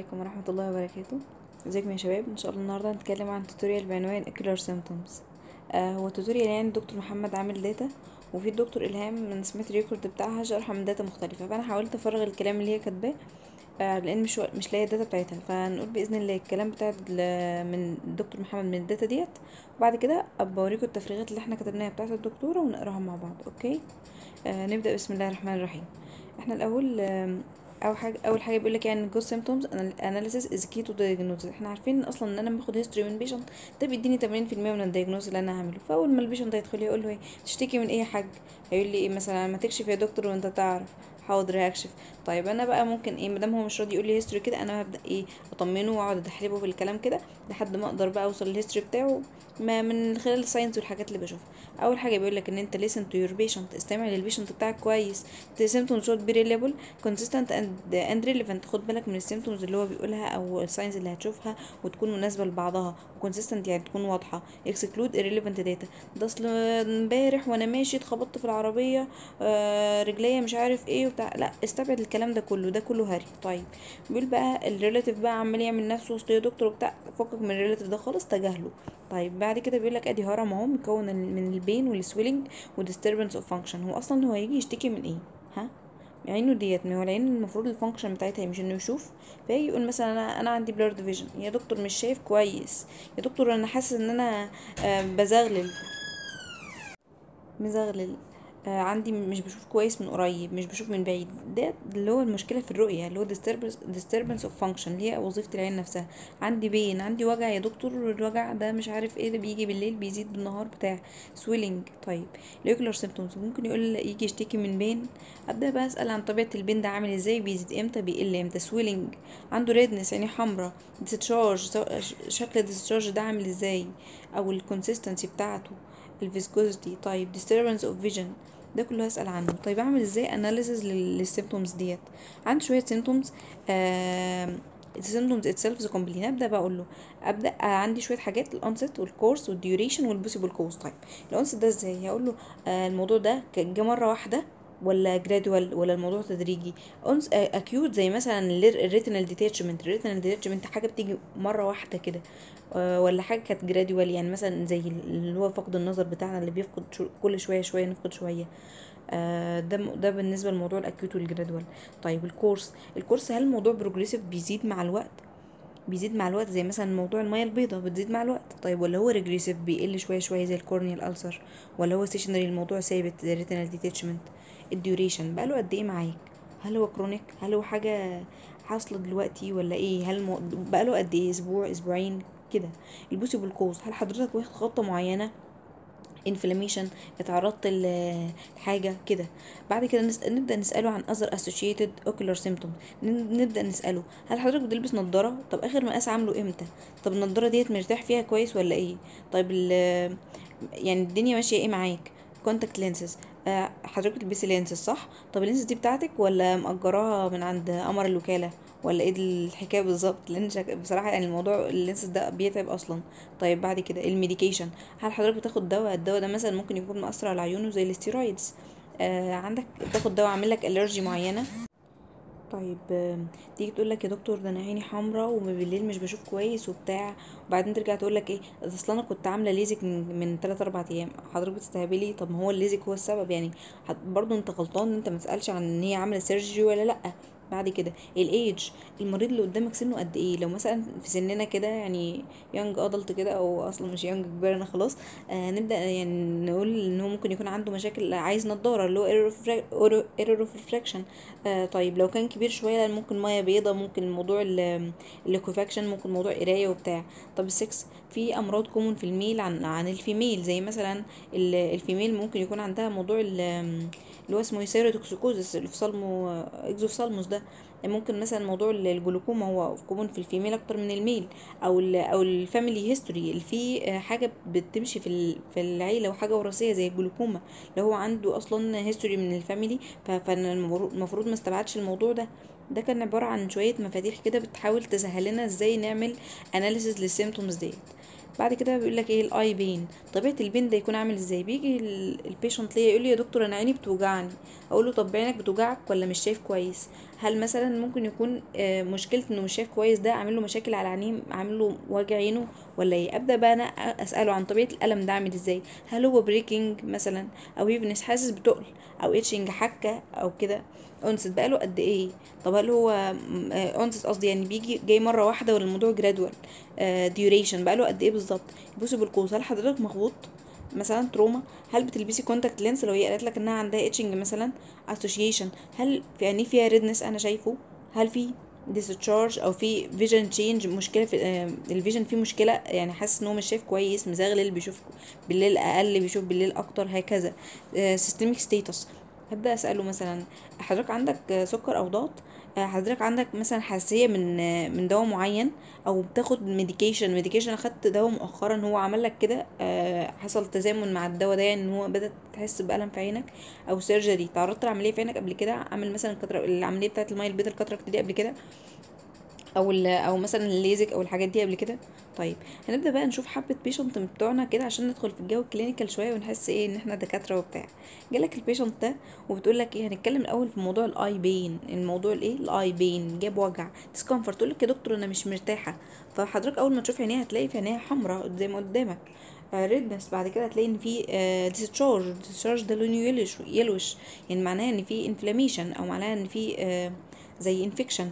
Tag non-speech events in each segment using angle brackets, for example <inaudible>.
عليكم ورحمة الله وبركاته. ازيكم يا شباب؟ إن شاء الله النهارده هنتكلم عن tutorial بعنوان ocular symptoms. آه هو tutorial يعني الدكتور محمد عامل data وفي الدكتور إلهام من سمعت ال record بتاعها شرحها من data مختلفة. فأنا حاولت أفرغ الكلام اللي هي كاتباه آه لأن مش مش لاقي ال data بتاعتها. فنقول بإذن الله الكلام بتاع من الدكتور محمد من ال data ديت. وبعد كده أبقى أوريكم التفريغات اللي إحنا كتبناها بتاعت الدكتورة ونقراها مع بعض okay؟ آه نبدأ بسم الله الرحمن الرحيم. إحنا الأول اول حاجة أول حاجة بيقول لك يعني good symptoms analysis is key to diagnosis. إحنا عارفين أصلا إن أنا باخد history من patient ده بيديني 80% من ال diagnose اللي أنا هعمله. فأول ما ال patient هيدخل يقول له إيه؟ تشتكي من إيه يا حاج هيقول لي إيه مثلا؟ ما تكشف يا دكتور وأنت تعرف. حاضر هكشف طيب أنا بقى ممكن إيه؟ مادام هو مش راضي يقول لي history كده أنا هبدا إيه؟ أطمنه وأقعد أدحلبه في الكلام كده لحد ما أقدر بقى أوصل لل history بتاعه. ما من خلال ال signs والحاجات اللي بشوفها. أول حاجة بيقول لك إن أنت listen to your patient استمع لل patient بتاعك كويس symptoms should be reliable consistent and and relevant. خد بالك من ال symptoms اللي هو بيقولها أو ال signs اللي هتشوفها وتكون مناسبة لبعضها. consistent يعني تكون واضحة. exclude irrelevant data. ده أصل امبارح وأنا ماشي اتخبطت في العربية آه رجليا مش عارف إيه وبتاع. لا استبعد الكلام ده كله. ده كله هري. طيب بيقول بقى ال relative بقى عمال يعمل نفسه وسط يا دكتور وبتاع. فكك من ال relative ده خالص تجاهله. طيب بعد كده بيقول لك ادي هرم اهو مكون من ال pain وال swelling و disturbance of function هو أصلا هو هيجي يشتكي من إيه؟ ها؟ عينه ديت ما هو العين المفروض ال function بتاعتها مش إنه يشوف. فيجي يقول مثلا أنا أنا عندي blurred vision يا دكتور مش شايف كويس. يا دكتور أنا حاسس إن أنا آه، بزغلل. مزغلل. عندي مش بشوف كويس من قريب مش بشوف من بعيد. ده اللي هو المشكلة في الرؤية اللي هو disturbance of function اللي هي وظيفة العين نفسها. عندي pain عندي وجع يا دكتور الوجع ده مش عارف إيه ده بيجي بالليل بيزيد بالنهار بتاع swelling. طيب ال ocular symptoms ممكن يقول يجي يشتكي من pain. أبدأ بقى أسأل عن طبيعة ال pain ده عامل إزاي بيزيد إمتى بيقل إمتى؟ swelling. عنده redness عينيه حمراء. discharge شكل discharge ده عامل إزاي؟ أو ال consistency بتاعته. ال viscosity طيب disturbance of vision. ده كله هسأل عنه. طيب أعمل إزاي analysis لل symptoms ديت؟ عندي شوية symptoms ال symptoms itself the complaint أبدأ بقى أقول له. أبدأ آه عندي شوية حاجات ال onset والكورس والديوريشن والبوسيبل كوز طيب الانست ده إزاي؟ هقول له آه الموضوع ده جه مرة واحدة ولا gradual ولا الموضوع تدريجي. onset acute زي مثلا ال retinal detachment ال retinal detachment حاجة بتيجي مرة واحدة كده. آه، ولا حاجة كانت gradual يعني مثلا زي اللي هو فقد النظر بتاعنا اللي بيفقد كل شوية شوية نفقد شوية. آه، ده ده بالنسبة لموضوع ال acute وال gradual طيب ال course ال course هل الموضوع progressive بيزيد مع الوقت؟ بيزيد مع الوقت زي مثلا موضوع المية البيضاء بتزيد مع الوقت. طيب ولا هو regressive بيقل شوية شوية زي ال corneal ulcer ولا هو stationary الموضوع ثابت زي ال retinal detachment ال duration بقاله قد إيه معاك؟ هل هو chronic هل هو حاجة حاصلة دلوقتي ولا إيه؟ هل مو... بقاله قد إيه؟ أسبوع أسبوعين؟ كده. ال possible cause هل حضرتك واخد خبطة معينة؟ inflammation اتعرضت لحاجه كده. بعد كده نس... نبدأ نسأله عن other associated ocular symptoms. نبدأ نسأله هل حضرتك بتلبس نظاره طب آخر مقاس عامله إمتى؟ طب النظاره ديت مرتاح فيها كويس ولا إيه؟ ال... يعني الدنيا ماشية إيه معاك؟ contact lenses آه حضرتك بتلبسي lenses صح؟ طب ال lenses دي بتاعتك ولا مأجراها من عند قمر الوكالة؟ ولا إيه الحكاية بالظبط لأن. بصراحة يعني الموضوع ال lenses ده بيتعب أصلا. طيب بعد كده ال medication هل حضرتك بتاخد دواء؟ الدواء ده مثلا ممكن يكون مأثر على عيونه زي ال steroids. آه عندك بتاخد دواء عامل لك allergy معينة؟ طيب آم، تيجي تقول لك يا دكتور ده أنا عيني حمراء وبالليل مش بشوف كويس وبتاع. وبعدين ترجع تقول لك إيه أصل أنا كنت عاملة ليزك من من 3 4 أيام. حضرتك بتستهبلي طب ما هو الليزك هو السبب يعني. برضه أنت غلطان إن أنت ما تسألش عن إن هي عاملة surgery ولا لأ. بعد كده. الايدج المريض اللي قدامك سنه قد إيه؟ لو مثلا في سننا كده يعني young adult كده أو أصلا مش young كبير أنا خلاص آه نبدأ يعني نقول إن هو ممكن يكون عنده مشاكل عايز نضارة اللي هو error of refraction طيب لو كان كبير شوية ممكن مية بيضة ممكن موضوع ال liquefaction ممكن موضوع قراية وبتاع. طب السكس في أمراض common في ال male عن عن ال female زي مثلا ال- ال female ممكن يكون عندها موضوع ال- اللي هو اسمه thyrotoxicosis ophthalmo exophthalmos ده. ممكن مثلا موضوع ال- الجلوكوما هو common في ال female أكتر من ال male أو ال أو ال family history اللي في حاجة بتمشي في في العيلة وحاجة وراثية زي الجلوكوما لو هو عنده أصلا history من ال family ف- فأنا المفروض المفروض ما استبعدش الموضوع ده. ده كان عبارة عن شوية مفاتيح كده بتحاول تسهل لنا إزاي نعمل analysis لل symptoms ديت. بعد كده بيقول لك إيه؟ ال eye pain طبيعة ال pain ده يكون عامل إزاي؟ بيجي ال patient ليا يقول لي يا دكتور أنا عيني بتوجعني. أقول له طب عينك بتوجعك ولا مش شايف كويس؟ هل مثلا ممكن يكون آه، مشكلة إنه مش شايف كويس ده عامل له مشاكل على عينيه عامل له وجع عينه ولا إيه؟ أبدأ بقى أنا أسأله عن طبيعة الألم ده عامل إزاي؟ هل هو pricking مثلا أو heaviness حاسس بتقل أو itching حكة أو كده؟ onset بقاله قد إيه؟ طب هل هو onset قصدي يعني بيجي جاي مرة واحدة ولا الموضوع gradual duration بقاله قد إيه بالظبط؟ possible cause هل حضرتك مخبوط مثلا trauma هل بتلبسي contact lens لو هي قالت لك إنها عندها itching مثلا association هل في عينيه فيها redness أنا شايفه؟ هل في discharge أو في vision change مشكلة في آه، ال vision فيه مشكلة؟ يعني حاسس إن هو مش شايف كويس مزغلل بيشوف بالليل أقل بيشوف بالليل أكتر هكذا. systemic status هبدا أسأله مثلا حضرتك عندك سكر أو ضغط؟ آه، حضرتك عندك مثلا حساسية من من دواء معين؟ أو بتاخد medication medication أخدت دواء مؤخرا هو عمل لك كده؟ آه، حصل تزامن مع الدواء ده؟ يعني إن هو بدأت تحس بألم في عينك؟ أو surgery تعرضت لعملية في عينك قبل كده؟ عامل مثلا الكاتراكت العملية بتاعه الميه البيضاء ال cataract دي قبل كده؟ أو أو مثلا الليزك أو الحاجات دي قبل كده. طيب هنبدأ بقى نشوف حبة patient بتوعنا كده عشان ندخل في الجو ال clinical شوية ونحس إيه إن إحنا دكاترة وبتاع. جالك ال patient ده وبتقول لك إيه هنتكلم الأول في موضوع ال eye pain الموضوع الايه ال eye pain جاب وجع discomfort تقول لك يا دكتور أنا مش مرتاحة. فحضرتك أول ما تشوف عينيها هتلاقي في عينيها حمراء زي ما قدامك redness بعد كده هتلاقي إن في discharge discharge ده لونه yellowish yellowish يعني معناها إن في inflammation أو معناها إن في آه، زي infection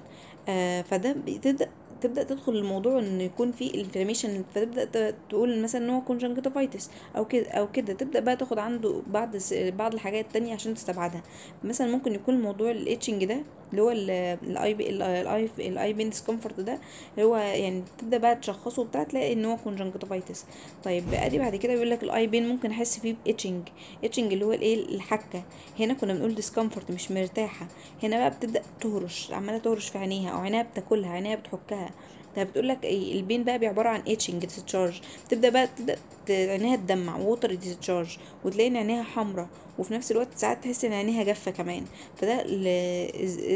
فده بتبدا تبدأ تدخل الموضوع إن يكون في inflammation فتبدأ تقول مثلا إن هو conjunctivitis أو كده أو كده. تبدأ بقى تاخد عنده بعض بعض الحاجات التانية عشان تستبعدها. مثلا ممكن يكون موضوع ال itching ده اللي هو ال eye p ال eye ال eye pain discomfort ده اللي هو يعني تبدا بقى تشخصه وبتاع تلاقي ان هو conjunctivitis طيب ادي بعد كده بيقول لك ال eye pain ممكن احس فيه ب itching itching اللي هو الايه الحكه هنا كنا بنقول discomfort مش مرتاحه هنا بقى بتبدا تهرش عماله تهرش في عينيها أو عينيها بتاكلها عينيها بتحكها ده بتقول لك إيه ال pain بقى بيعباره عن itching discharge تبدأ بقى تبدأ عينيها تدمع watery discharge وتلاقي إن عينيها حمراء وفي نفس الوقت ساعات تحس إن عينيها جافة كمان. فده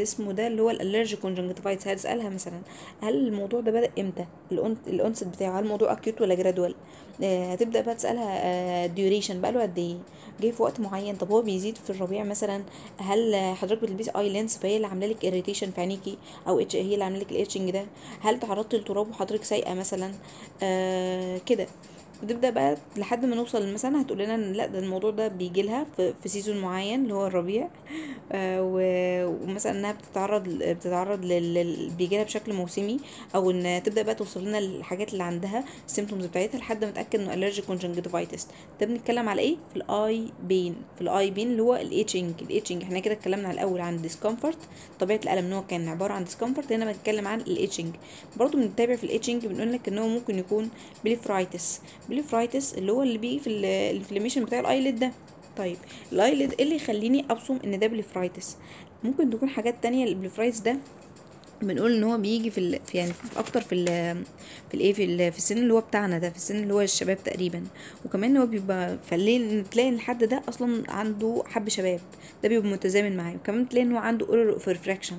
اسمه ده اللي هو ال allergic conjunctivitis هتسالها مثلا هل الموضوع ده بدأ إمتى؟ ال onset بتاعه هل الموضوع acute ولا gradual هتبدأ بقى تسألها duration بقى له قد إيه؟ جاي في وقت معين. طب هو بيزيد في الربيع مثلا هل حضرتك بتلبسي اي lens فهي اللي عاملة لك irritation في عينيكي؟ أو itch هي اللي عاملة لك ال itching ده؟ هل تعرضتي لتراب وحضرتك سايقة مثلا؟ آه كده. بتبدا بقى لحد ما نوصل مثلا هتقول لنا لأ ده الموضوع ده بيجي لها في, season معين اللي هو الربيع. آه ومثلا إنها بتتعرض بتتعرض لل بيجي لها بشكل موسمي أو إن تبدأ بقى توصل لنا الحاجات اللي عندها ال symptoms بتاعتها لحد ما نتاكد إنه allergic conjunctivitis ده بنتكلم على إيه؟ في ال eye pain في ال eye pain اللي هو ال itching ال itching إحنا كده اتكلمنا على الأول عن discomfort طبيعة الألم إن هو كان عبارة عن discomfort هنا بنتكلم عن ال itching برضو بنتابع في ال itching بنقول لك إن هو ممكن يكون blepharitis blepharitis اللي هو اللي بيجي في ال inflammation بتاع ال eyelid ده. طيب ال eyelid إيه اللي يخليني أبصم إن ده blepharitis؟ ممكن تكون حاجات تانية ال blepharitis ده بنقول إن هو بيجي في, ال... في يعني في أكتر في ال... في الإيه في, ال... في السن اللي هو بتاعنا ده في السن اللي هو الشباب تقريبا. وكمان هو بيبقى فالليل تلاقي إن الحد ده أصلا عنده حب شباب ده بيبقى متزامن معاه. وكمان تلاقي إن هو عنده error of refraction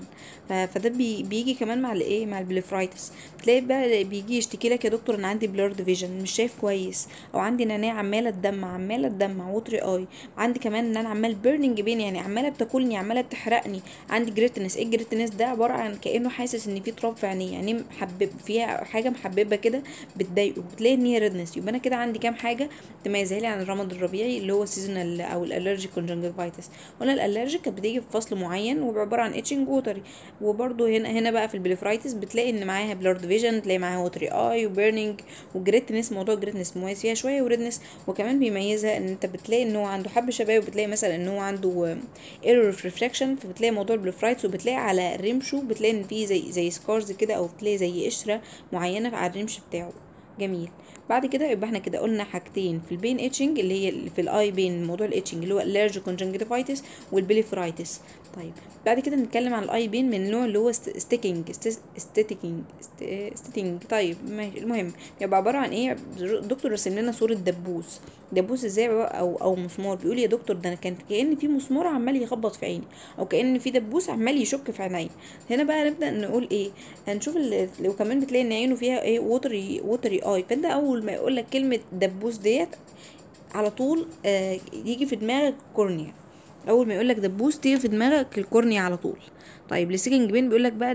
ف... فده بي... بيجي كمان مع الايه مع ال blepharitis تلاقي بقى بيجي يشتكي لك يا دكتور أنا عندي blurred vision مش شايف كويس. أو عندي أنا عمالة تدمع عمالة تدمع watery eye عندي كمان إن أنا عمال burning pain يعني عمالة بتاكلني عمالة بتحرقني. عندي grittiness إيه ال grittiness ده؟ عبارة عن كأنه حاسس إن في تراب في عينيه يعني محبب فيها حاجة محببة كده بتضايقه بتلاقي إن هي redness يبقى أنا كده عندي كام حاجة تميزها لي عن الرمد الربيعي اللي هو seasonal أو ال allergic conjunctivitis قلنا ال allergic كانت بتيجي في فصل معين وعباره عن itching watery وبرده هنا هنا بقى في ال blepharitis بتلاقي إن معاها blurred vision تلاقي معاها watery eye و burning و grittiness موضوع grittiness مميز فيها شوية و redness. وكمان بيميزها إن أنت بتلاقي إن هو عنده حب شباب وبتلاقي مثلا إن هو عنده error في refraction فبتلاقي موضوع ال blepharitis وبتلاقي على رمشه بتلاقي إن في زي زي scars كده أو بتلاقي زي قشرة معينة على الرمش بتاعه. جميل. بعد كده يبقى إحنا كده قلنا حاجتين في ال pain itching اللي هي في ال eye pain موضوع ال itching اللي هو ال allergic conjunctivitis وال blepharitis طيب بعد كده نتكلم عن ال eye pain من النوع اللي هو sticking sticking sticking طيب ماشي المهم يبقى عبارة عن إيه؟ الدكتور رسم لنا صورة دبوس. دبوس إزاي أو أو مسمار. بيقول يا دكتور ده أنا كان كأن في مسمار عمال يخبط في عيني أو كأن في دبوس عمال يشك في عيني. هنا بقى نبدأ نقول إيه؟ هنشوف ال- لو كمان بتلاقي إن عينه فيها إيه؟ watery watery eye فانت أول ما يقول لك كلمة دبوس ديت على طول آه يجي في دماغك cornea أول ما يقول لك دبوس تيجي في دماغك ال cornea على طول. طيب ال sticking pain بيقول لك بقى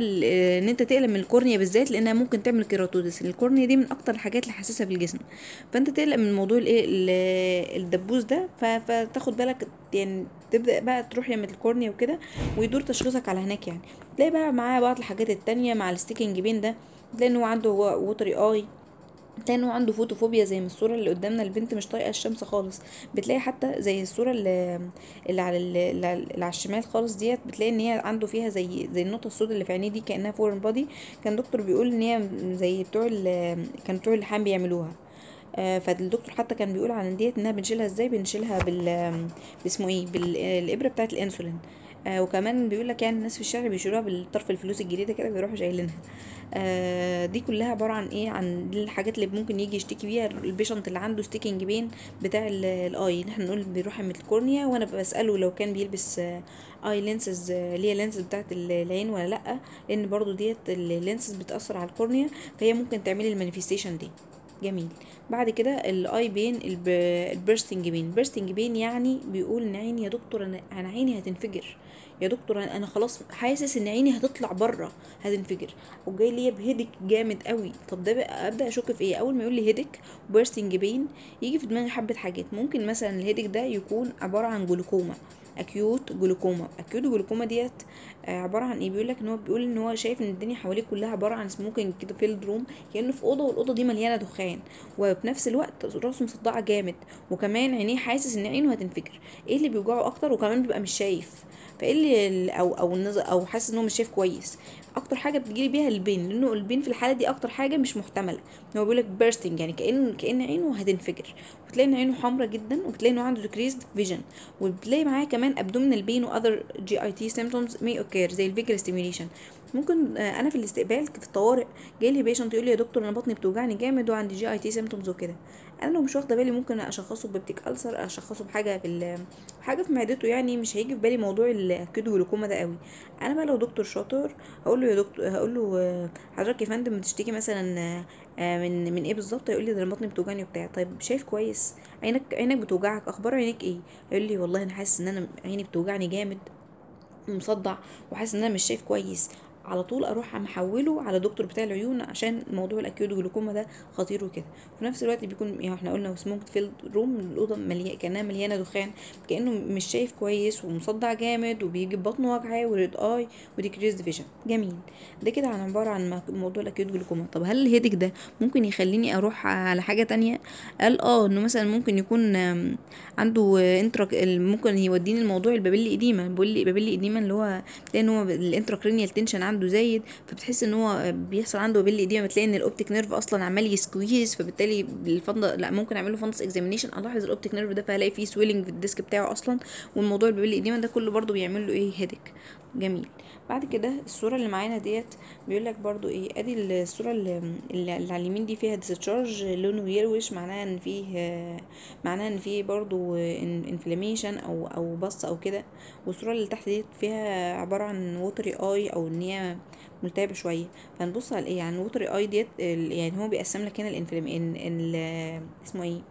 إن أنت تقلق من ال cornea بالذات لأنها ممكن تعمل keratosis ال cornea دي من أكتر الحاجات اللي حساسه في الجسم. فأنت تقلق من موضوع الإيه ال- الدبوس ده فتاخد بالك يعني تبدأ بقى تروح يمة ال cornea وكده ويدور تشخيصك على هناك يعني. تلاقي بقى معاه بعض الحاجات التانية مع ال sticking pain ده. تلاقي إن هو عنده watery eye ان هو عنده photophobia زي ما الصورة اللي قدامنا البنت مش طايقة الشمس خالص. بتلاقي حتى زي الصورة اللي, اللي على ال- اللي على الشمال خالص ديت بتلاقي إن هي عنده فيها زي زي النقطه السوداء اللي في عينيه دي كأنها foreign body كان دكتور بيقول إن هي زي بتوع كان بتوع اللحام بيعملوها. آه، فالدكتور حتى كان بيقول عن ديت إنها بنشيلها إزاي؟ بنشيلها بال باسمه إيه؟ بالابره بتاعه الإنسولين. آه وكمان بيقول لك يعني الناس في الشارع بيشيلوها بالطرف الفلوس الجديدة كده بيروحوا شايلينها. آه دي كلها عبارة عن إيه؟ عن الحاجات اللي ممكن يجي يشتكي بيها ال patient اللي عنده sticking pain بتاع ال- ال eye إحنا نقول بيروح من ال cornea وأنا بساله لو كان بيلبس آه اي lenses اللي هي lenses بتاعت ال- العين ولا لأ؟ لأن برضو ديت ال lenses بتأثر على ال cornea فهي ممكن تعملي ال manifestation دي. جميل. بعد كده ال eye pain ال bursting pain ال bursting pain يعني بيقول إن عيني يا دكتور أنا عيني هتنفجر. يا دكتور أنا خلاص حاسس إن عيني هتطلع بره. هتنفجر وجاي ليا ب headache جامد قوي طب ده أبدأ أشك في إيه؟ أول ما يقول لي headache و bursting pain يجي في دماغي حبة حاجات. ممكن مثلا ال headache ده يكون عبارة عن glaucoma. acute glaucoma acute glaucoma ديت آه، عبارة عن إيه؟ بيقول لك إن هو بيقول إن هو شايف إن الدنيا حواليه كلها عبارة عن smoking كده filled room كأنه في أوضة والأوضة دي مليانة دخان. وفي نفس الوقت رأسه مصدعة جامد. وكمان عينيه حاسس إن عينه هتنفجر. إيه اللي بيوجعه أكتر؟ وكمان بيبقى مش شايف. فإيه اللي أو أو أو حاسس إن هو مش شايف كويس. أكتر حاجة بتجيلي بيها ال pain لأنه ال pain في الحالة دي أكتر حاجة مش محتملة. هو بيقول لك bursting يعني كان كأن عينه هتنفجر. وتلاقي إن عينه حمراء جدا وتلاقي إنه عنده decreased vision وبتلاقي معاه كمان abdominal pain و other GIT symptoms may occur زي ال vagal stimulation. ممكن آه، أنا في الاستقبال في الطوارئ جاي لي patient يقول لي يا دكتور أنا بطني بتوجعني جامد وعندي GIT symptoms وكده. أنا لو مش واخدة بالي ممكن أشخصه peptic ulcer أشخصه بحاجة في حاجة في معدته يعني مش هيجي في بالي موضوع ال acute glaucoma ده قوي. أنا بقى لو دكتور شاطر هقول له يا دكتور هقول له آه، حضرتك يا فندم بتشتكي مثلا آه، من من إيه بالظبط؟ هيقول لي ده أنا بطني بتوجعني وبتاع. طيب شايف كويس؟ عينك عينك بتوجعك؟ أخبار عينيك إيه؟ يقول لي والله أنا حاسس إن أنا عيني بتوجعني جامد ومصدع وحاسس إن أنا مش شايف كويس. على طول أروح محوله على دكتور بتاع العيون عشان موضوع ال acute glaucoma ده خطير وكده. في نفس الوقت بيكون يعني إحنا قلنا smoke filled room الأوضة مليانه كأنها مليانة دخان كأنه مش شايف كويس ومصدع جامد وبيجي بطنه وجعاه و red eye و decreased vision. جميل. ده كده عن عبارة عن موضوع ال acute glaucoma طب هل ال headache ده ممكن يخليني أروح على حاجة تانية؟ قال آه إنه مثلا ممكن يكون عنده intra ممكن يوديني الموضوع ال papilledema. papille papilledema اللي هو لأن هو ال intracranial tension عنده زايد فبتحس إن هو بيحصل عنده papilledema بتلاقي إن ال optic nerve أصلا عمال ي squeeze فبالتالي ال fund لا ممكن اعمل له fundus examination ألاحظ ال optic nerve ده فهلاقي فيه swelling في ال disc بتاعه أصلا والموضوع ال papilledema ده كله برضو بيعمل له إيه؟ headache جميل. بعد كده الصورة اللي معانا ديت بيقول لك برضو إيه ادي الصورة اللي, على اليمين دي فيها discharge لونه yellowish معناها ان فيه معناها ان فيه برضو inflammation أو أو pus أو كده. والصورة اللي تحت ديت فيها عبارة عن watery eye أو ان هي ملتهبة شوية. فنبص على إيه يعني ال watery eye ديت يعني هو بيقسم لك هنا ال inflam ان ال- اسمه إيه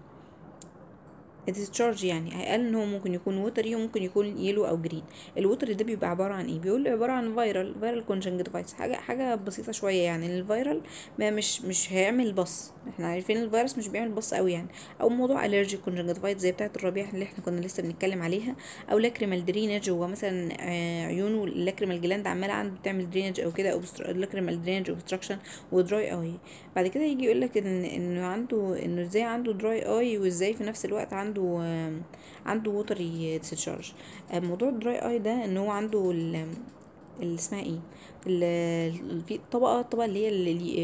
ال discharge يعني. قال إن هو ممكن يكون watery وممكن يكون yellow أو green ال watery ده بيبقى عبارة عن إيه؟ بيقول عبارة عن viral viral conjunctivitis حاجة حاجة بسيطة شوية يعني. ال viral ما مش مش هيعمل pus. إحنا عارفين الفيروس مش بيعمل pus قوي يعني. أو موضوع ال allergic conjunctivitis زي بتاعة الربيع اللي إحنا كنا لسه بنتكلم عليها. أو lacrimal drainage هو مثلا آه، عيونه ال lacrimal gland عمالة عنده بتعمل drainage أو كده أو lacrimal drainage obstruction و dry eye بعد كده يجي يقول لك إن إنه عنده إنه إزاي عنده dry eye وإزاي في نفس الوقت عنده آم، عنده watery discharge موضوع ال dry eye ده إن هو عنده ال- اللي اسمها إيه؟ الطبقه الطبقه اللي هي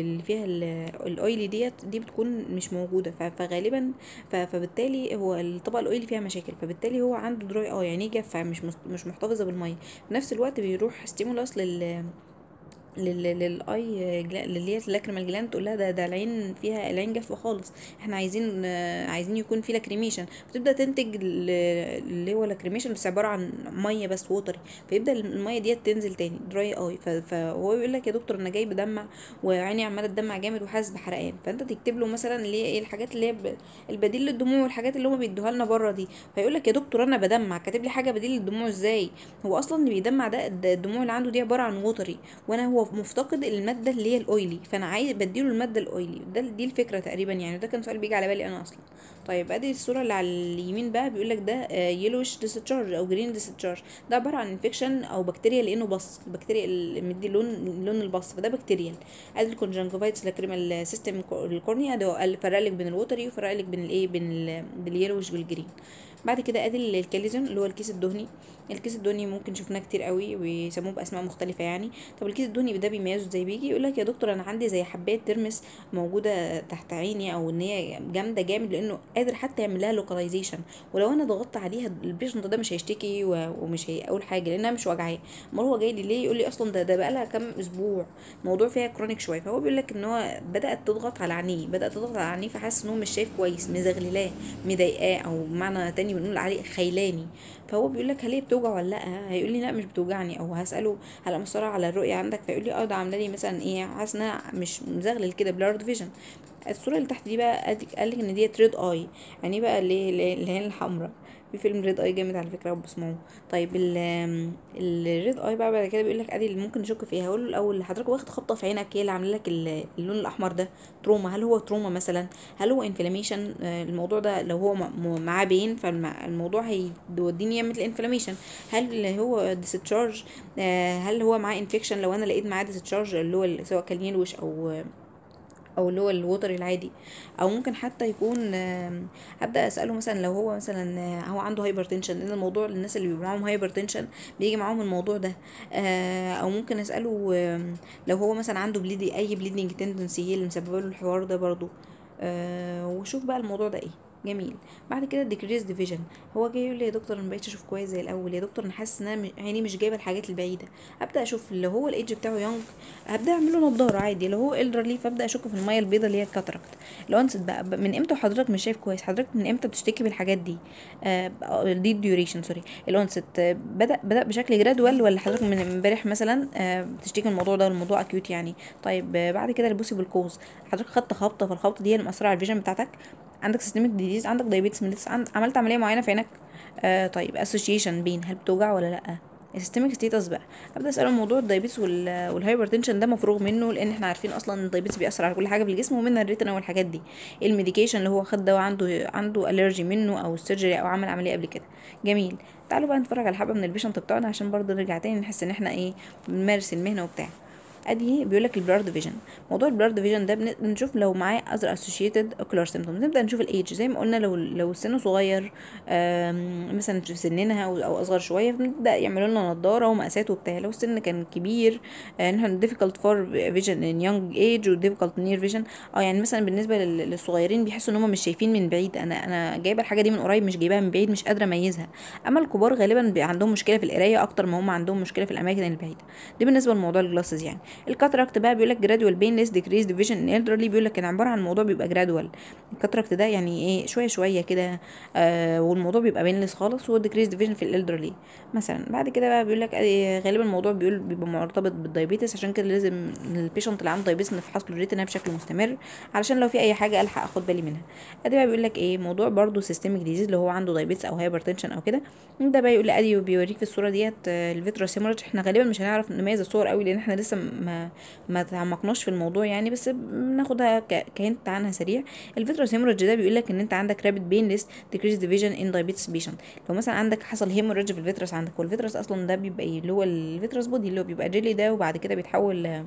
اللي فيها ال- ال oily ديت دي بتكون مش موجودة. فغالبا فبالتالي هو الطبقة ال oily فيها مشاكل. فبالتالي هو عنده dry eye يعني جاف مش مش محتفظة بالمية. في نفس الوقت بيروح stimulus لل- لل eye اللي هي ال lacrimal gland تقول لها ده ده العين فيها العين جافه خالص إحنا عايزين آه، عايزين يكون في lacrimation فتبدا تنتج ال- اللي هو lacrimation بس عباره عن ميه بس watery فيبدا الميه ديت تنزل تاني dry eye فهو يقول لك يا دكتور أنا جاي بدمع وعيني عماله تدمع جامد وحاسس بحرقان فانت تكتب له مثلا اللي هي إيه الحاجات اللي هي البديل للدموع والحاجات اللي هم بيدوها لنا بره دي فيقول لك يا دكتور أنا بدمع كاتب لي حاجة بديل للدموع إزاي هو أصلا اللي بيدمع ده الدموع اللي عنده دي عباره عن watery وأنا هو مفتقد المادة اللي هي ال oily فأنا عايز بديله المادة ال oily ده دي الفكرة تقريبا يعني ده كان سؤال بيجي على بالي أنا أصلا. طيب أدي الصورة اللي على اليمين بقى بيقول لك ده yellowish discharge أو green discharge ده عبارة عن infection أو بكتيريا لأنه pus البكتيريا اللي مدي لون لون ال pus فده bacterial أدي ال conjunctivitis lacrimal system ال cornea ده اللي فرق لك بين ال watery وفرق لك بين الايه بين ال- بال yellowish وال green بعد كده ادي ال chalazion اللي هو الكيس الدهني. الكيس الدهني ممكن شفناه كتير قوي ويسموه بأسماء مختلفة يعني. طب الكيس الدهني ده بيميزه إزاي؟ بيجي يقول لك يا دكتور أنا عندي زي حباية ترمس موجودة تحت عيني أو إن هي جامدة جامد لأنه قادر حتى يعمل لها localization ولو أنا ضغطت عليها ال patient ده مش هيشتكي ومش هيقول حاجة لأنها مش وجعاه أمال هو جاي لي ليه؟ يقول لي أصلا ده ده بقالها كام أسبوع. الموضوع فيها chronic شوية. فهو بيقول لك إن هو بدأت تضغط على عينيه بدأت تضغط على عينيه فحاسس إن هو مش شايف كويس مزغللاه مضايقاه أو بمعنى تاني بنقول عليه خيلاني. فهو بيقول لك هل هي بتوجع ولا لأ؟ هيقول لي لأ مش بتوجعني. أو هسأله هل مأثره على الرؤية عندك فيقول لي آه ده عاملة لي مثلا إيه حاسس انها مش مزغلل كده blurred vision الصورة اللي تحت دي بقى قال- قال لك إن ديت red eye يعني إيه بقى اللي اللي هي الحمراء؟ في فيلم Red Eye جامد على فكرة بسمعه. طيب ال ال red eye بقى بعد كده بيقول لك أدي اللي ممكن نشك فيها. هقول له الأول حضرتك واخد خبطة في عينك هي اللي عاملة لك ال- اللون الأحمر ده trauma هل هو trauma مثلا؟ هل هو inflammation الموضوع ده لو هو معاه pain فالموضوع هيوديني يعمل ال inflammation هل هو discharge هل هو معاه infection لو أنا لقيت معاه discharge اللي هو سواء كان yellowish أو أو اللي هو ال water العادي. أو ممكن حتى يكون آم، ابدا أسأله مثلا لو هو مثلا آه، هو عنده hypertension لأن الموضوع للناس اللي بيبقى معاهم hypertension بيجي معاهم الموضوع ده. آه، أو ممكن أسأله لو هو مثلا عنده bleedi أي bleeding tendency اللي مسببه له الحوار ده برضو آه، وشوف بقى الموضوع ده إيه. جميل. بعد كده ال decreased vision هو جاي يقول لي يا دكتور أنا مبقتش أشوف كويس زي الأول. يا دكتور أنا حاسس إن أنا عيني مش جايبة الحاجات البعيدة. أبدأ أشوف لو هو الايدج بتاعه يونج هبدا أعمل له نضاره عادي. لو هو elderly فأبدأ اشك في المية البيضاء اللي هي ال cataract ال onset بقى من إمتى حضرتك مش شايف كويس؟ حضرتك من إمتى بتشتكي بالحاجات دي؟ آه دي ال duration sorry ال onset بدأ بدأ بشكل gradual ولا حضرتك من امبارح مثلا آه بتشتكي الموضوع ده والموضوع acute يعني؟ طيب آه بعد كده ال possible cause حضرتك خدت خبطة فالخبطة دي اللي مأثرة على ال vision بتاعتك؟ عندك systemic disease عندك diabetes mellitus. عملت عملية معينة في عينك آه طيب association pain هل بتوجع ولا لأ؟ ال systemic status بقى. أبدأ أسأله موضوع ال diabetes وال... وال hypertension ده مفروغ منه لأن إحنا عارفين أصلا إن ال diabetes بيأثر على كل حاجة في الجسم ومنها ال retina والحاجات دي. ال medication اللي هو خد دواء عنده عنده allergy منه أو ال surgery أو عمل عملية قبل كده. جميل. تعالوا بقى نتفرج على حبه من ال patient بتوعنا عشان برضه نرجع تاني نحس إن إحنا إيه بنمارس المهنة وبتاع. أدي بيقول لك ال blurred vision موضوع ال blurred vision ده بن- بنشوف لو معاه other associated ocular symptoms نبدأ نشوف الايدج زي ما قلنا لو لو سنه صغير مثلا في سننا أو أصغر شوية بنبدأ يعملوا لنا نضارة ومقاسات وبتاع. لو السن كان كبير آه، ان إحنا difficult for vision in young age و difficult near vision. آه يعني مثلا بالنسبة لل- للصغيرين بيحسوا إن هم مش شايفين من بعيد. أنا أنا جايبة الحاجة دي من قريب مش جايباها من بعيد مش قادرة أميزها. أما الكبار غالبا عندهم مشكلة في القراية أكتر ما هم عندهم مشكلة في الأماكن البعيدة. دي بالنسبة لموضوع ال glasses يعني. ال cataract بقى بيقول لك gradual painless decreased vision in elderly. بيقول لك كان عبارة عن موضوع بيبقى gradual ال cataract ده يعني إيه شوية شوية كده آه والموضوع بيبقى painless خالص وهو decreased vision في ال elderly مثلا بعد كده بقى بيقول لك آه، غالبا الموضوع بيقول بيبقى مرتبط بال diabetes عشان كده لازم ال patient اللي عنده diabetes نفحص له ال retina بشكل مستمر علشان لو في أي حاجة ألحق أخد بالي منها. أدي بقى بيقول لك إيه موضوع برضو systemic disease اللي هو عنده diabetes أو hypertension أو كده. ده بقى يقول ادي بيوريك في الصورة ديت آه، ال vitreous hemorrhage إحنا غالبا مش هنعرف نميز الصور قوي لأن إحنا لسه ما ما تعمقناش في الموضوع يعني بس بناخدها ك hint عنها سريع. ال vitreous hemorrhage ده بيقول لك إن أنت عندك rapid painless decreased vision in diabetes patient. لو مثلا عندك حصل hemorrhage في ال vitreous عندك وال vitreous أصلا ده بيبقى إيه؟ اللي هو ال vitreous body اللي هو بيبقى جيلي ده وبعد كده بيتحول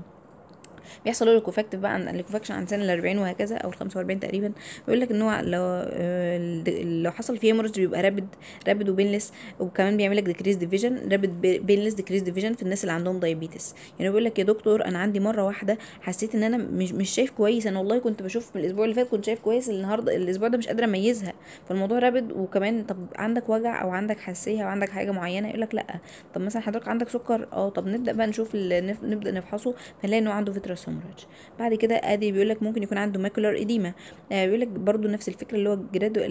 بيحصل له ال liquefactive بقى عن liquefaction عن سن ال 40 وهكذا أو ال 45 تقريبا. بيقول لك إن هو لو آه، لو حصل فيه hemorrhage بيبقى rapid rapid و painless وكمان بيعمل لك decreased vision rapid painless decreased vision في الناس اللي عندهم diabetes يعني بيقول لك يا دكتور أنا عندي مرة واحدة حسيت إن أنا مش مش شايف كويس. أنا والله كنت بشوف من الأسبوع اللي فات كنت شايف كويس النهارده الأسبوع ده مش قادرة أميزها. فالموضوع rapid وكمان طب عندك وجع أو عندك حساسية أو عندك حاجة معينة؟ يقول لك لأ. طب مثلا حضرتك عندك سكر؟ آه طب نبدأ بقى نشوف نبدأ نفحصه فنلاقي إنه عنده vitreous hemorrhage بعد كده آدي بيقول لك ممكن يكون عنده macular edema آه بيقول لك برضو نفس الفكرة اللي هو gradu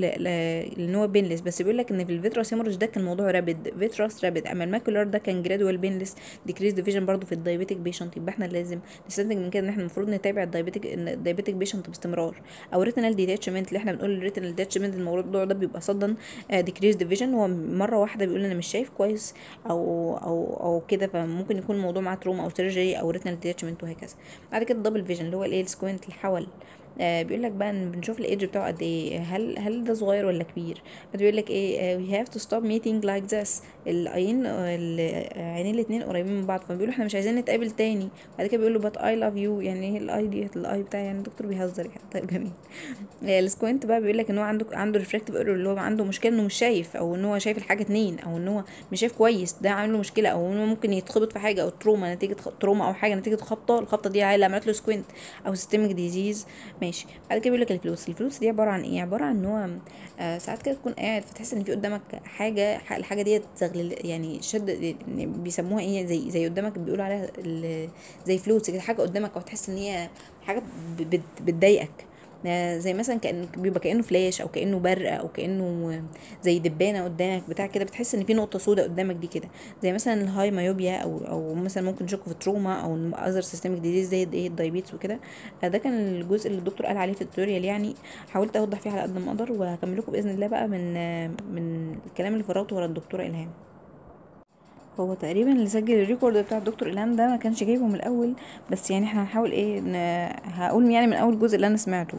ان هو painless بس بيقول لك إن في ال vitreous hemorrhage ده كان موضوع rapid vitreous rapid أما ال macular ده كان gradual painless decreased vision برضو في ال diabetic patient يبقى إحنا لازم نستنتج من كده إن إحنا المفروض نتابع ال diabetic ال diabetic patient باستمرار. أو retinal detachment اللي إحنا بنقول ال retinal detachment الموضوع ده بيبقى sudden decreased vision هو مرة واحدة بيقول أنا مش شايف كويس أو أو أو كده. فممكن يكون الموضوع معاه trauma أو surgery أو retinal detachment وهكذا. بعد كده ال double vision اللي هو الايه ال squint الحول. بيقول لك بقى بنشوف الايدج بتاعه قد إيه؟ هل هل ده صغير ولا كبير؟ بيقول لك إيه؟ we have to stop meeting like this. العين العينين الاتنين قريبين من بعض. فبيقولوا إحنا مش عايزين نتقابل تاني. بعد كده بيقولوا but I love you. يعني إيه ال eye دي؟ ال eye بتاعي. يعني الدكتور بيهزر يعني. طيب جميل. آه، ال squint بقى بيقول لك إن هو عنده عنده refractive error اللي هو عنده مشكلة إنه مش شايف أو إن هو شايف الحاجة اتنين أو إن هو مش شايف كويس. ده عامل له مشكلة. أو إن هو ممكن يتخبط في حاجة أو trauma نتيجة trauma أو حاجة نتيجة خبطة. الخبطة دي عملت له squint أو systemic disease ماشي. بعد كده بيقول لك ال floaters. ال floaters دي عبارة عن إيه؟ عبارة عن هو آه ساعات كده تكون قاعد فتحس إن في قدامك حاجة الحاجة دي زغلل يعني شد بيسموها إيه؟ زي زي قدامك بيقولوا عليها زي floaters كده حاجة قدامك أو تحس إن هي حاجة بتضايقك. زي مثلا كأن بيبقى كأنه فلاش أو كأنه برق أو كأنه زي دبانة قدامك بتاع كده بتحس إن في نقطة سوداء قدامك دي كده. زي مثلا ال high myopia أو أو مثلا ممكن نشك في trauma أو other systemic disease زي إيه ال diabetes وكده. آه، ده كان الجزء اللي الدكتور قال عليه في ال tutorial يعني. حاولت أوضح فيه على قد ما أقدر وهكمل لكم بإذن الله بقى من من الكلام اللي فرغته ورا الدكتورة إلهام. هو تقريبا اللي سجل ال record بتاع الدكتور إلهام ده ما كانش جايبه من الأول بس يعني إحنا هنحاول إيه. هقول يعني من أول جزء اللي أنا سمعته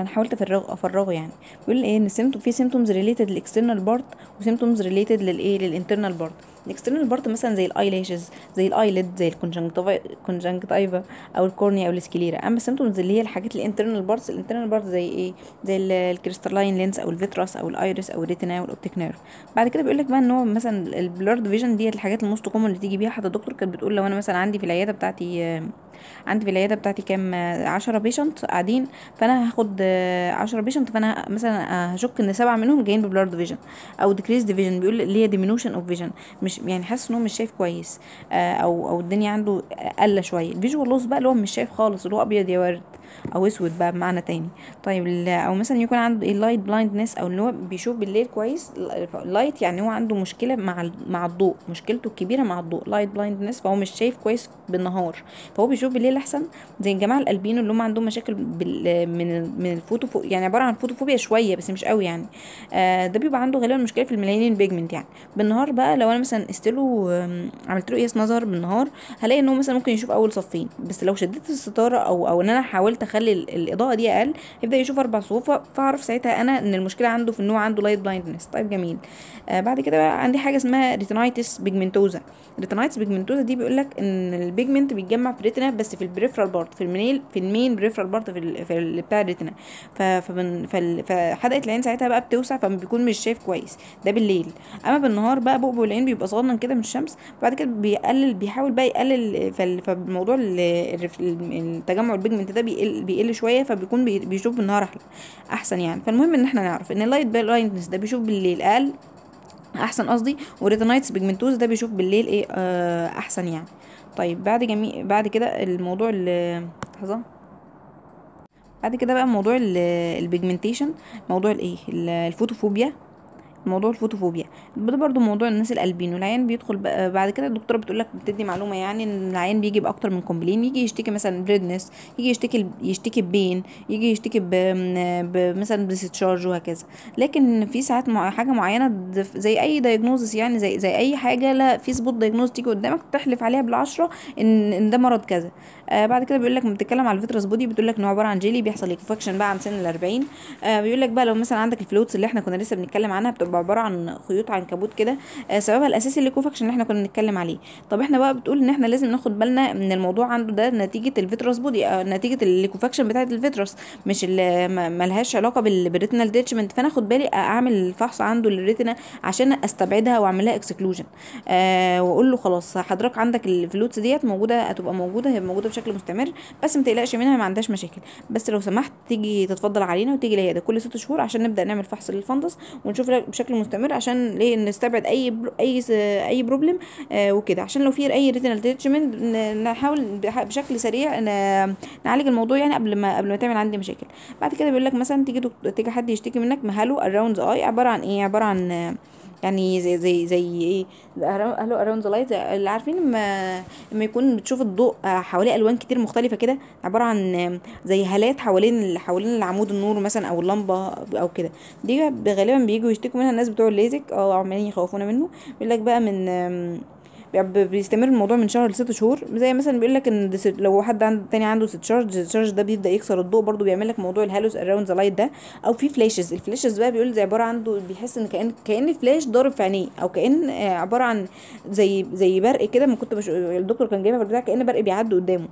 أنا حاولت افرغ أفرغه يعني. بيقول إيه إن symptom في symptoms related لل external part و symptoms related للايه لل internal part ال external part مثلا زي ال eyelashes زي ال eyelid زي ال conjunctiva أو ال cornea أو ال sclera أما ال symptoms اللي هي الحاجات ال internal parts ال internal part زي إيه زي ال crystalline lens أو ال vitreous أو ال iris أو ال retina وال optic nerve بعد كده بيقول لك بقى إن هو مثلا ال blurred vision دي الحاجات ال most common اللي تيجي بيها. حتى الدكتور كانت بتقول لو أنا مثلا عندي في العيادة بتاعتي عندي في العيادة بتاعتي كام؟ عشرة patient قاعدين فأنا هاخد عشرة patient فأنا مثلا هشك إن سبعة منهم جايين ب blurred vision أو decreased vision بيقول اللي هي diminution of vision مش يعني حاسس ان هو مش شايف كويس آه، أو أو الدنيا عنده قلة شوية. ال visual loss بقى اللي هو مش شايف خالص اللي هو أبيض يا ورد. أو اسود بقى بمعنى تاني. طيب أو مثلا يكون عنده ال light blindness أو ان هو بيشوف بالليل كويس light يعني هو عنده مشكلة مع مع الضوء مشكلته الكبيرة مع الضوء light blindness فهو مش شايف كويس بالنهار. فهو بيشوف بالليل أحسن. زي الجماعة الألبينو اللي هم عندهم مشاكل بال من من ال photopho يعني عبارة عن photophobia شوية بس مش قوي يعني. آه ده بيبقى عنده غالبا مشكلة في ال melanin pigment يعني. بالنهار بقى لو أنا مثلا استله آم، عملت له قياس نظر بالنهار هلاقي إن هو مثلا ممكن يشوف أول صفين. بس لو شديت الستارة أو أو إن أنا حاولت اخلي ال- الإضاءة دي أقل يبدا يشوف أربع صفوف فأعرف ساعتها أنا إن المشكلة عنده في إن هو عنده light blindness طيب جميل. آه بعد كده بقى عندي حاجة اسمها retinitis pigmentosa ال retinitis pigmentosa دي بيقول لك إن ال pigment بيتجمع في ال retina بس في ال peripheral part في ال mid في ال mid peripheral part في, في بتاع ال retina ف- فحدقة العين ساعتها بقى بتوسع فبيكون مش شايف كويس. ده بالليل. أما بالنهار بقى بؤبؤ العين بيبقى صغنن كده من الشمس بعد كده بيقلل بيحاول بقى يقلل فال- فالموضوع التجمع ال pigment ده بيقل بيقل شوية فبيكون بي- بيشوف بالنهار أحلى أحسن يعني. فالمهم إن إحنا نعرف إن ال light blindness ده بيشوف بالليل أقل أحسن قصدي و retinitis pigmentosa ده بيشوف بالليل إيه آه أحسن يعني. طيب بعد جميع بعد كده الموضوع لحظه بعد كده بقى موضوع ال pigmentation موضوع الايه ال- ال photophobia. موضوع ال photophobia. ده برضو موضوع الناس الالبينو العيان بيدخل بعد كده الدكتورة بتقول لك بتدي معلومة يعني إن العيان بيجي بأكتر من complain يجي يشتكي مثلا ب redness يجي يشتكي يشتكي ب pain يجي يشتكي ب مثلا بستشارج وهكذا. لكن في ساعات حاجة معينة زي أي diagnosis يعني زي زي أي حاجة لا في spot diagnosis تيجي قدامك تحلف عليها بالعشرة ان إن ده مرض كذا. آه بعد كده بيقول لك بتتكلم على ال vitreous body بتقول لك انه عبارة عن جيلي بيحصل liquefaction بقى عن سن ال 40 آه بيقول لك بقى لو مثلا عندك ال floaters اللي إحنا كنا لسه بنتكلم عنها بتبقى عبارة عن خيوط عنكبوت كده آه سببها الأساسي ال liquefaction اللي إحنا كنا بنتكلم عليه. طب إحنا بقى بتقول إن إحنا لازم ناخد بالنا إن الموضوع عنده ده نتيجة ال vitreous body آه نتيجة ال liquefaction بتاعه ال vitreous مش ملهاش علاقة بال- بال retinal detachment. فأنا اخد بالي أعمل فحص عنده لل retina عشان أستبعدها واعمل لها exclusion. آه وأقول له خلاص حضرتك عندك ال floaters ديت موجودة هتبقى موجودة هي موجودة بشكل مستمر بس ما تقلقش منها ما عندهاش مشاكل. بس لو سمحت تيجي تتفضل علينا وتيجي العياده كل ست شهور عشان نبدأ نعمل فحص لل fundus ونشوف لك بشكل مستمر عشان ليه نستبعد أي pro أي أي problem آه وكده. عشان لو في أي retinal detachment نحاول بشكل سريع نعالج الموضوع يعني قبل ما قبل ما تعمل عندي مشاكل. بعد كده بيقول لك مثلا تيجي تيجي حد يشتكي منك من halo around اي عبارة عن إيه؟ عبارة عن يعني زي زي زي إيه؟ halo around the light اللي عارفين لما لما يكون بتشوف الضوء حواليه ألوان كتير مختلفة كده عبارة عن زي هالات حوالين حوالين العمود النور مثلا أو اللمبة أو كده. دي غالبا بييجوا يشتكوا منها الناس بتوع الليزك آه عمالين يخوفونا منه. بيقول لك بقى من بيستمر الموضوع من شهر لست شهور. زي مثلا بيقول لك إن لو حد عند تاني عنده discharge ال discharge ده بيبدأ يكسر الضوء. برضو بيعمل لك موضوع ال halos around the light ده. أو في flashes ال flashes بقى بيقول زي عبارة عنده بيحس إن كأن كأن فلاش ضارب في عينيه. أو كأن آه، عبارة عن زي زي برق كده. ما كنت بش... الدكتور كان جايبها في البتاع كأن برق بيعدي قدامه.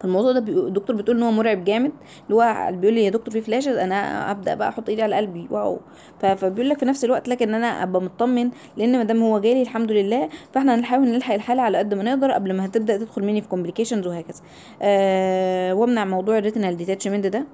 فالموضوع ده الدكتور بتقول إن هو مرعب جامد اللي هو بيقول لي يا دكتور في flashes أنا ابدا بقى أحط إيدي على قلبي واو. فبيقول لك في نفس الوقت لكن أنا أبقى مطمن لأن ما دام هو جالي الحمد لله فإحنا هنحاول نلحق الحالة على قد ما نقدر قبل ما هتبدأ تدخل مني في complications وهكذا. آه وامنع موضوع ال retinal detachment ده.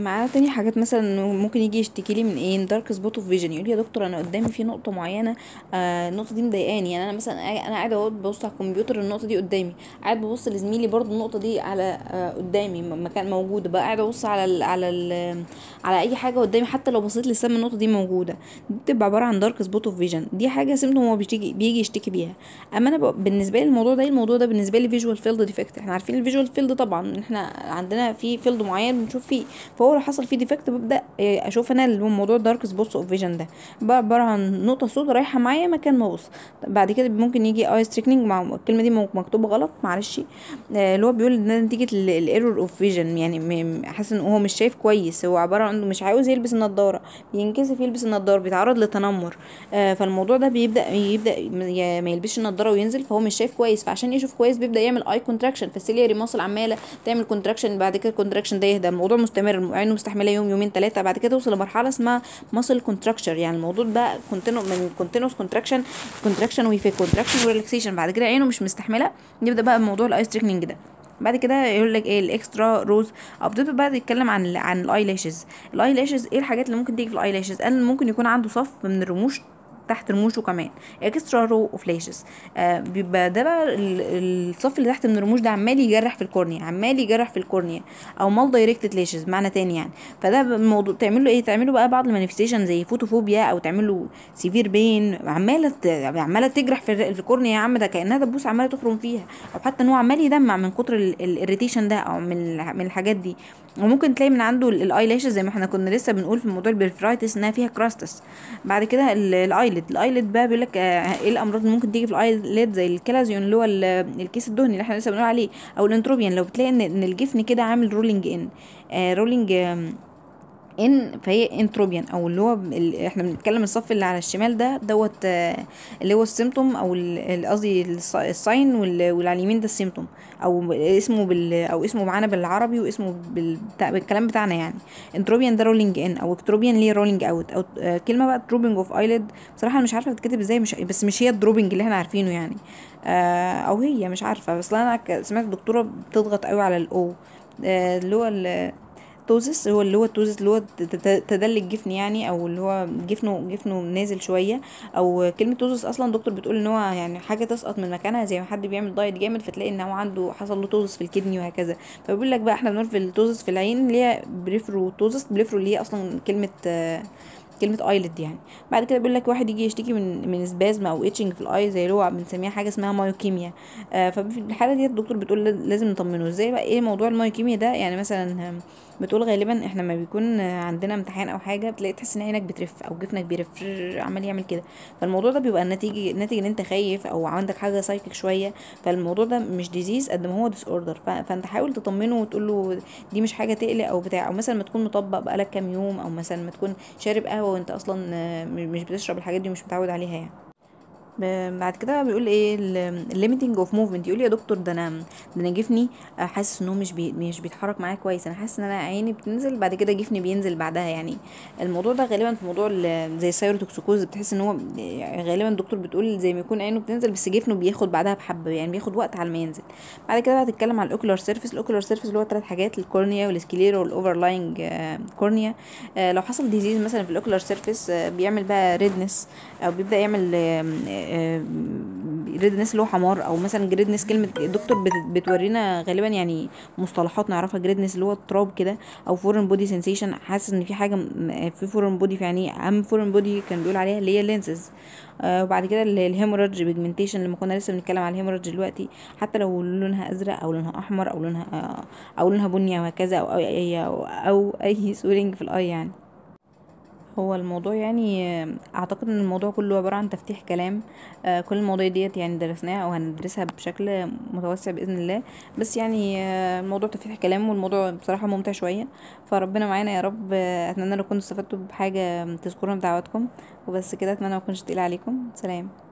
معاه تاني حاجات مثلا إنه ممكن يجي يشتكي لي من إيه dark spot of vision يقول لي يا دكتور أنا قدامي في نقطة معينة آه النقطة دي مضايقاني. يعني أنا مثلا أنا قاعدة اهو ببص على الكمبيوتر النقطة دي قدامي. قاعد ببص لزميلي برضو النقطة دي على آه قدامي مكان موجودة. بقى قاعدة أبص على ال على ال على أي حاجة قدامي حتى لو بصيت للسما النقطة دي موجودة. دي بتبقى عبارة عن dark spot of vision دي حاجة symptom هو بيجي بيجي يشتكي بيها. أما أنا بالنسبة لي الموضوع ده الموضوع ده بالنسبة لي visual field defect إحنا عارفين ال visual field طبعا إحنا عندنا في field معين بنشوف فيه. فهو لو حصل فيه defect ببدأ إيه، أشوف أنا اللي هو موضوع dark spots of vision ده عبارة عن نقطة سوداء رايحة معايا مكان ما أبص. بعد كده ممكن يجي eye straining مع الكلمة دي مكتوبه غلط معلش. آه، اللي هو بيقول ان نتيجة ال error of vision يعني حاسس إن هو مش شايف كويس. هو عبارة عن إنه مش عاوز يلبس النضارة. بينكسف يلبس النضارة بيتعرض لتنمر. آه، فالموضوع ده بيبدأ يبدأ ما يلبسش النضارة وينزل فهو مش شايف كويس. فعشان يشوف كويس بيبدأ يعمل اي contraction فال ciliary muscle عمالة تعمل contraction بعد كده ال contraction ده يهدى. الموضوع مستمر. عينه مستحملة يوم يومين ثلاثة بعد كده توصل لمرحلة اسمها muscle contracture يعني الموضوع ده continuo من continuous contraction contraction وفي contraction و relaxation بعد كده عينه مش مستحملة. يبدأ بقى موضوع ال eye straining ده. بعد كده يقول لك إيه؟ ال extra rows أو بقى يتكلم عن ال عن ال eyelashes ال eyelashes إيه الحاجات اللي ممكن تيجي في ال eyelashes قال ممكن يكون عنده صف من الرموش تحت رموشه كمان extra row of آه بيبقى ده بقى ال- الصف اللي تحت من الرموش ده عمال يجرح في ال cornea عمال يجرح في ال cornea أو maldirected lashes معنى تاني يعني. فده الموضوع تعمل له إيه؟ تعمل بقى بعض ال manifestation زي photophobia أو تعمل له severe pain عماله عمالة تجرح في ال cornea يا عم ده كأنها دبوس عمالة تخرم فيها. أو حتى إن هو عمال يدمع من كتر ال irritation ده أو من الحاجات دي. وممكن تلاقي من عنده ال eyelashes زي ما إحنا كنا لسه بنقول في موضوع ال blepharitis إنها فيها crusts بعد كده ال eyelid ال eyelid بقى بيقول لك إيه الأمراض اللي ممكن تيجي في ال eyelid زي ال chalazion اللي هو ال- الكيس الدهني اللي إحنا لسه بنقول عليه أو ال entropion. لو بتلاقي ان الجفن كده عامل rolling in rolling in فهي entropion أو اللي هو إحنا بنتكلم الصف اللي على الشمال ده دوت آه، اللي هو ال symptom أو قصدي ال sign وال- واللي على اليمين ده ال symptom أو اسمه بال أو اسمه معانا بالعربي واسمه. بالكلام بتاعنا يعني entropion ده rolling in أو ectropion ليه rolling out أو آه، كلمة بقى drooping of eyelid بصراحة أنا مش عارفة بتتكتب إزاي مش بس مش هي ال drooping اللي إحنا عارفينه يعني آه أو هي مش عارفة بس أنا سمعت الدكتوره بتضغط قوي على ال O اللي هو ال- ptosis هو اللي هو ال ptosis اللي هو تدلي الجفن يعني أو اللي هو جفنه جفنه نازل شوية. أو كلمة ptosis أصلا دكتور بتقول إن هو يعني حاجة تسقط من مكانها زي ما حد بيعمل diet جامد فتلاقي إن هو عنده حصل له ptosis في ال kidney وهكذا. فبيقول لك بقى إحنا بنقول في ال ptosis في العين اللي هي blepharoptosis blepharo اللي هي أصلا كلمة كلمة eyelid يعني. بعد كده بيقول لك واحد يجي يشتكي من من spasm أو اتشنج في ال eye زي اللي هو بنسميها حاجة اسمها myokymia آه ففي الحاله دي الدكتور بتقول لازم نطمنه. إزاي بقى؟ إيه موضوع ال myokymia ده؟ يعني مثلا بتقول غالبا إحنا لما بيكون عندنا امتحان أو حاجة بتلاقي تحس ان عينك بترف أو جفنك بيرف عمال يعمل كده. فالموضوع ده بيبقى نتيجه ناتج ان انت خايف أو عندك حاجة psychic شوية. فالموضوع ده مش disease قد ما هو disorder فانت حاول تطمنه وتقول له دي مش حاجة تقلق أو بتاع. أو مثلا ما تكون مطبق بقالك كام يوم أو مثلا ما تكون شارب قهوة وانت أصلا مش بتشرب الحاجات دي مش متعود عليها يعني. بعد كده بيقول إيه ال limiting of movement يقول لي يا دكتور ده أنا ده أنا جفني حاسس ان هو مش بي مش بيتحرك معايا كويس. أنا حاسس إن أنا عيني بتنزل بعد كده جفني بينزل بعدها يعني. الموضوع ده غالبا في موضوع زي ال thyrotoxicosis بتحس إن هو غالبا الدكتور بتقول زي ما يكون عينه بتنزل بس جفنه بياخد بعدها بحبة يعني بياخد وقت على ما ينزل. بعد كده هتتكلم على ال ocular surface ال ocular surface اللي هو ثلاث حاجات ال cornea وال sclera وال overlying cornea لو حصل disease مثلا في ال ocular surface بيعمل بقى redness أو بيبدأ يعمل redness اللي هو حمار أو مثلا grittiness كلمة الدكتور بتورينا غالبا يعني مصطلحات نعرفها grittiness اللي هو التراب كده أو foreign body سensation حاسس إن في حاجة في foreign body في عينيه اهم فورن بودي كان بيقول عليها اللي هي ال lenses آه وبعد كده ال hemorrhage pigmentation لما كنا لسه بنتكلم على ال hemorrhage دلوقتي. حتى لو لونها أزرق أو لونها أحمر أو لونها آه أو لونها بني وهكذا أو اي أو, أي <laughs> swelling في ال eye يعني. هو الموضوع يعني أعتقد إن الموضوع كله عبارة عن تفتيح كلام. آه كل المواضيع ديت يعني درسناها أو هندرسها بشكل متوسع بإذن الله. بس يعني آه الموضوع تفتيح كلام والموضوع بصراحة ممتع شوية. فربنا معانا يا رب. أتمنى لو كنتوا استفدتوا بحاجة تذكرونا بدعواتكم. وبس كده أتمنى ما أكونش تقيلة عليكم. سلام.